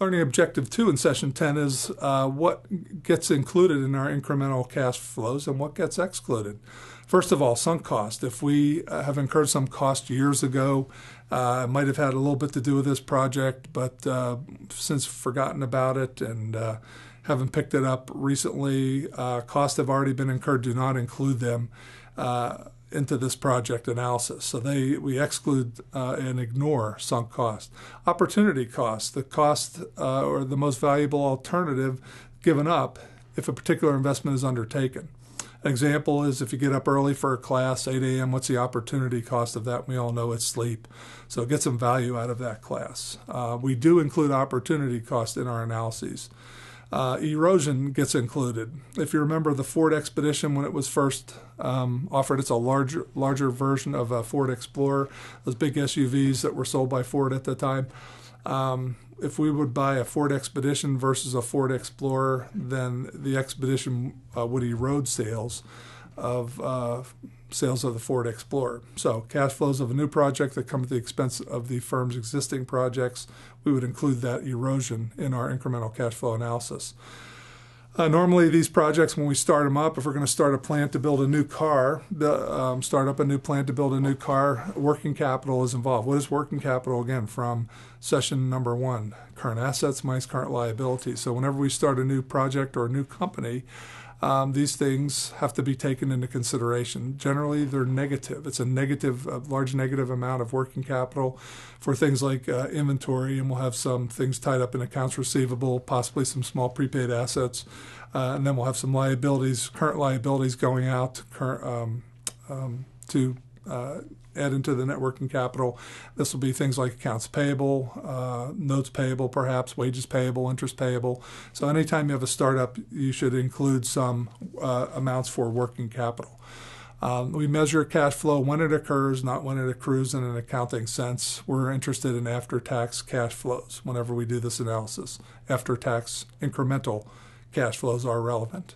Learning objective two in session 10 is uh, what gets included in our incremental cash flows and what gets excluded. First of all, sunk cost. If we uh, have incurred some cost years ago, uh, might have had a little bit to do with this project, but uh, since forgotten about it and uh, haven't picked it up recently, uh, costs have already been incurred. Do not include them into this project analysis. So they we exclude uh, and ignore sunk cost. Opportunity cost, the cost uh, or the most valuable alternative given up if a particular investment is undertaken. An example is if you get up early for a class, 8 a.m., what's the opportunity cost of that? We all know it's sleep. So get some value out of that class. Uh, we do include opportunity cost in our analyses uh, erosion gets included. If you remember the Ford Expedition when it was first um, offered, it's a larger larger version of a Ford Explorer, those big SUVs that were sold by Ford at the time. Um, if we would buy a Ford Expedition versus a Ford Explorer, then the Expedition uh, would erode sales of uh, sales of the Ford Explorer. So, cash flows of a new project that come at the expense of the firm's existing projects, we would include that erosion in our incremental cash flow analysis. Uh, normally, these projects, when we start them up, if we're going to start a plant to build a new car, um, start up a new plant to build a new car, working capital is involved. What is working capital? Again, from session number one current assets minus current liabilities. So, whenever we start a new project or a new company, um, these things have to be taken into consideration. Generally, they're negative. It's a negative, a large negative amount of working capital for things like uh, inventory, and we'll have some things tied up in accounts receivable, possibly some small prepaid assets, uh, and then we'll have some liabilities, current liabilities going out current, um, um, to uh, add into the net working capital. This will be things like accounts payable, uh, notes payable, perhaps wages payable, interest payable. So anytime you have a startup, you should include some uh, amounts for working capital. Um, we measure cash flow when it occurs, not when it accrues in an accounting sense. We're interested in after tax cash flows whenever we do this analysis. After tax incremental cash flows are relevant.